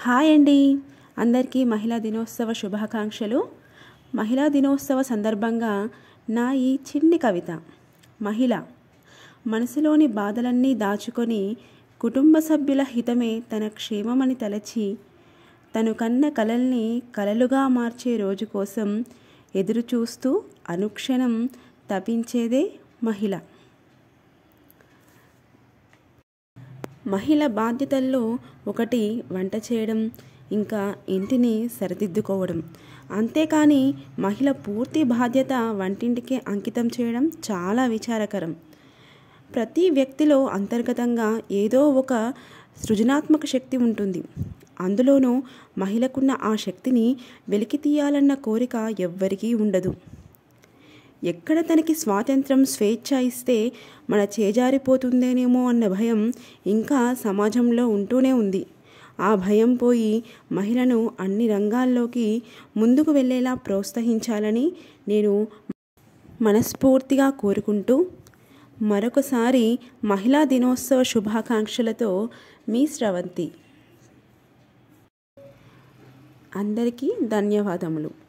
Hi అండి. అందరికీ మహిళా దినోత్సవ శుభాకాంక్షలు. మహిళా దినోత్సవ సందర్భంగా నా ఈ చిన్ని కవిత మహిళ. మనసులోని బాధలన్నీ దాచుకొని కుటుంబ సభ్యుల హితమే తన క్షేమమని తలచి తను కన్న కలల్ని కలలుగా మార్చే రోజు కోసం ఎదురు చూస్తూ అనుక్షణం తపించేదే మహిళ. మహిళ బాధ్యతల్లో ఒకటి వంట చేయడం ఇంకా ఇంటిని సరిదిద్దుకోవడం. అంతేకాని మహిళ పూర్తి బాధ్యత వంటింటికి అంకితం చేయడం చాలా విచారకరం. ప్రతి వ్యక్తిలో అంతర్గతంగా ఏదో ఒక సృజనాత్మక శక్తి ఉంటుంది. అందులోనూ మహిళకున్న ఆ శక్తిని వెలికి తీయాలన్న కోరిక ఎవ్వరికీ ఉండదు. ఎక్కడ తనకి స్వాతంత్రం స్వేచ్ఛ ఇస్తే మన చేజారిపోతుందేనేమో అన్న భయం ఇంకా సమాజంలో ఉంటూనే ఉంది. ఆ భయం పోయి మహిళను అన్ని రంగాల్లోకి ముందుకు వెళ్ళేలా ప్రోత్సహించాలని నేను మనస్ఫూర్తిగా కోరుకుంటూ మరొకసారి మహిళా దినోత్సవ శుభాకాంక్షలతో మీ స్రవంతి. అందరికీ ధన్యవాదములు.